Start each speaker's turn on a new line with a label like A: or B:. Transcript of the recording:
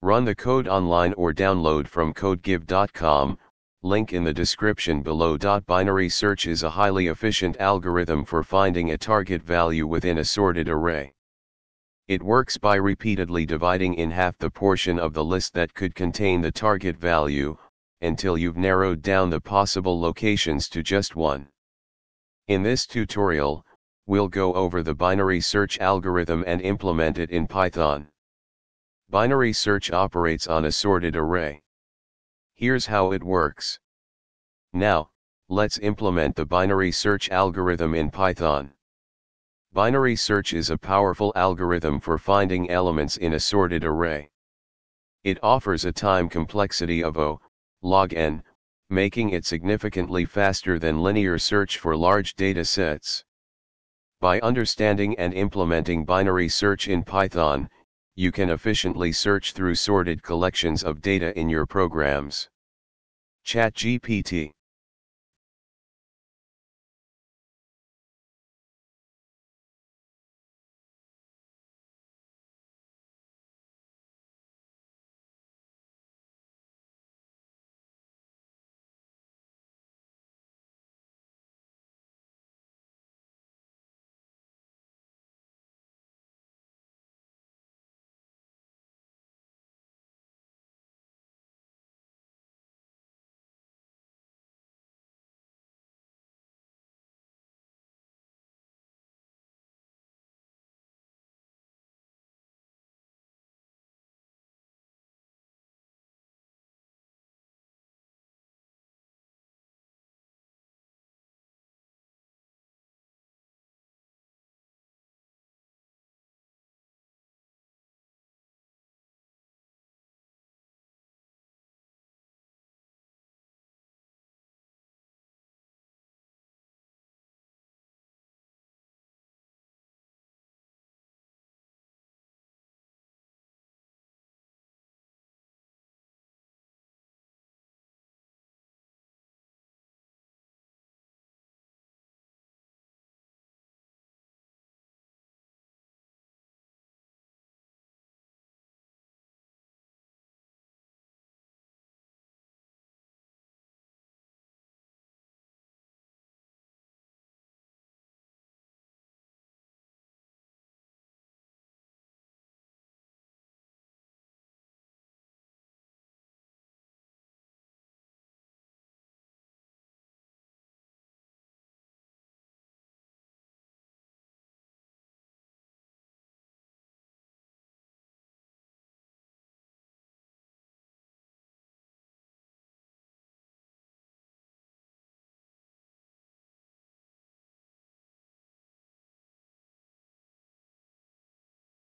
A: Run the code online or download from codegive.com, link in the description below. Binary search is a highly efficient algorithm for finding a target value within a sorted array. It works by repeatedly dividing in half the portion of the list that could contain the target value, until you've narrowed down the possible locations to just one. In this tutorial, we'll go over the binary search algorithm and implement it in Python. Binary search operates on a sorted array. Here's how it works. Now, let's implement the binary search algorithm in Python. Binary search is a powerful algorithm for finding elements in a sorted array. It offers a time complexity of O, log n, making it significantly faster than linear search for large data sets. By understanding and implementing binary search in Python, you can efficiently search through sorted collections of data in your programs. ChatGPT